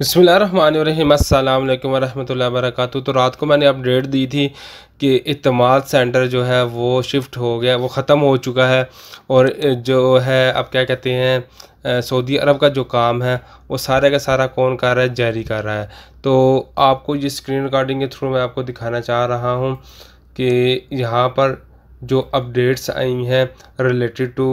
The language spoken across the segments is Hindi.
बसमीम अल्लाम वरहमल वरक तो रात को मैंने अपडेट दी थी कि इतमाद सेंटर जो है, वो शिफ्ट हो गया, वो ख़त्म हो चुका है और जो है, अब क्या कहते हैं सऊदी अरब का जो काम है, वो सारे का सारा कौन कर रहा है, जारी कर रहा है। तो आपको ये स्क्रीन रिकॉर्डिंग के थ्रू मैं आपको दिखाना चाह रहा हूँ कि यहाँ पर जो अपडेट्स आई हैं रिलेटेड टू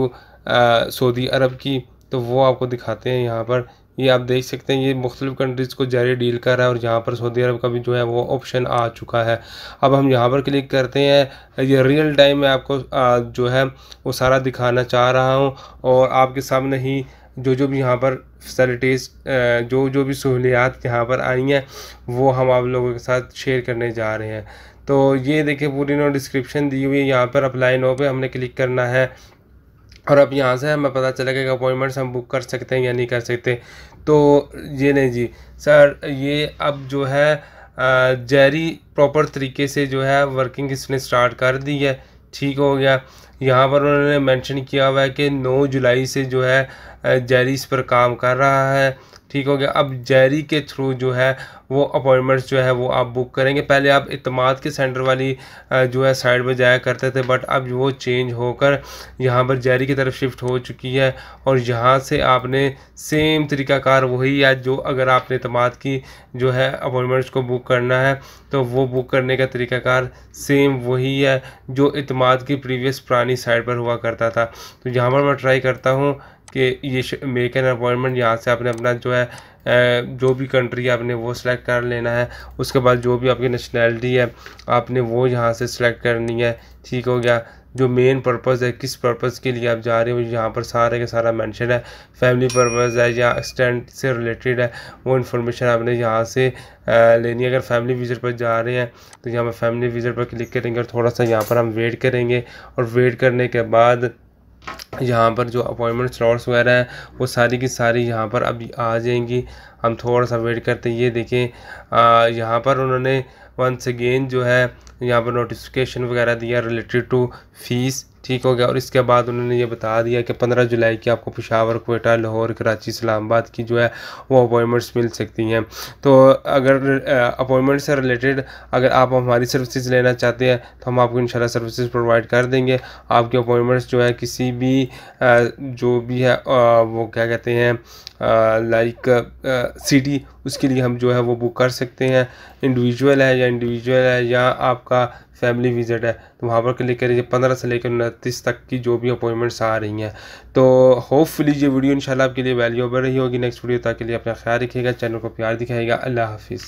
सऊदी अरब की तो वो आपको दिखाते हैं यहाँ पर ये आप देख सकते हैं, ये मुख्तलिफ़ कंट्रीज़ को जारी डील कर रहा है और यहाँ पर सऊदी अरब का भी जो है वो ऑप्शन आ चुका है। अब हम यहाँ पर क्लिक करते हैं, ये रियल टाइम में आपको जो है वो सारा दिखाना चाह रहा हूँ और आपके सामने ही जो जो भी यहाँ पर फैसिलिटीज़ जो जो भी सहूलियात यहाँ पर आई हैं, वो हम आप लोगों के साथ शेयर करने जा रहे हैं। तो ये देखिए, पूरी नो डिस्क्रिप्शन दी हुई है, यहाँ पर अप्लाई नो पे हमने क्लिक करना है। और अब यहाँ से हमें पता चला कि अपॉइंटमेंट्स हम बुक कर सकते हैं या नहीं कर सकते। तो ये नहीं जी, सर, ये अब जो है जेरी प्रॉपर तरीके से जो है, वर्किंग इसने स्टार्ट कर दी है। ठीक हो गया। यहाँ पर उन्होंने मेंशन किया हुआ है कि 9 जुलाई से जो है जैरी इस पर काम कर रहा है। ठीक हो गया। अब जैरी के थ्रू जो है, वो अपॉइंटमेंट्स जो है, वो आप बुक करेंगे। पहले आप इतमाद के सेंटर वाली जो है साइड पर जाया करते थे बट अब वो चेंज होकर यहाँ पर जैरी की तरफ़ शिफ्ट हो चुकी है और यहाँ से आपने सेम तरीक़ाकार वही है जो अगर आपने इतमाद की जो है अपॉइंटमेंट्स को बुक करना है तो वो बुक करने का तरीक़ाकार सेम वही है जो इतमाद की प्रीवियस पुरानी साइड पर हुआ करता था। तो यहाँ पर मैं ट्राई करता हूँ कि ये मेक एन अपॉइंटमेंट यहाँ से आपने अपना जो है जो भी कंट्री आपने वो सिलेक्ट कर लेना है। उसके बाद जो भी आपकी नेशनैलिटी है, आपने वो यहाँ से सिलेक्ट करनी है। ठीक हो गया। जो मेन पर्पज़ है, किस पर्पज़ के लिए आप जा रहे हो, यहाँ पर सारे का सारा मैंशन है। फैमिली पर्पज़ है या एक्सटेंट से रिलेटेड है, वो इन्फॉर्मेशन आपने यहाँ से लेनी है। अगर फैमिली विज़िट पर जा रहे हैं तो यहाँ पर फैमिली विज़िट पर क्लिक करेंगे और थोड़ा सा यहाँ पर हम वेट करेंगे और वेट करने के बाद यहाँ पर जो अपॉइंटमेंट स्लॉट्स वगैरह हैं, वो सारी की सारी यहाँ पर अभी आ जाएँगी। हम थोड़ा सा वेट करते हैं। ये देखें यहाँ पर उन्होंने वंस अगेन जो है, यहाँ पर नोटिफिकेशन वगैरह दिया रिलेटेड टू फ़ीस ठीक हो गया। और इसके बाद उन्होंने ये बता दिया कि पंद्रह जुलाई की आपको पिशावर कोयटा लाहौर, कराची, इस्लामाबाद की जो है, वो अपॉइंटमेंट्स मिल सकती हैं। तो अगर अपॉइंटमेंट से रिलेटेड अगर आप हमारी सर्विसेज़ लेना चाहते हैं तो हम आपको इंशाल्लाह सर्विसेज़ प्रोवाइड कर देंगे। आपके अपॉइंटमेंट्स जो है, किसी भी जो भी है वो क्या कहते हैं लाइक सिटी उसके लिए हम जो है वो बुक कर सकते हैं। इंडिविजुअल है या इंडिविजुअल है या आपका फैमिली विज़िट है तो वहाँ पर क्लिक करिए, पंद्रह से लेकर उनतीस तक की जो भी अपॉइंटमेंट्स आ रही हैं। तो होपफुली ये वीडियो इंशाल्लाह आपके लिए वैल्यूएबल रही होगी। नेक्स्ट वीडियो तक के लिए अपना ख्याल रखिएगा चैनल को प्यार दिखाएगा अल्लाह हाफिज़।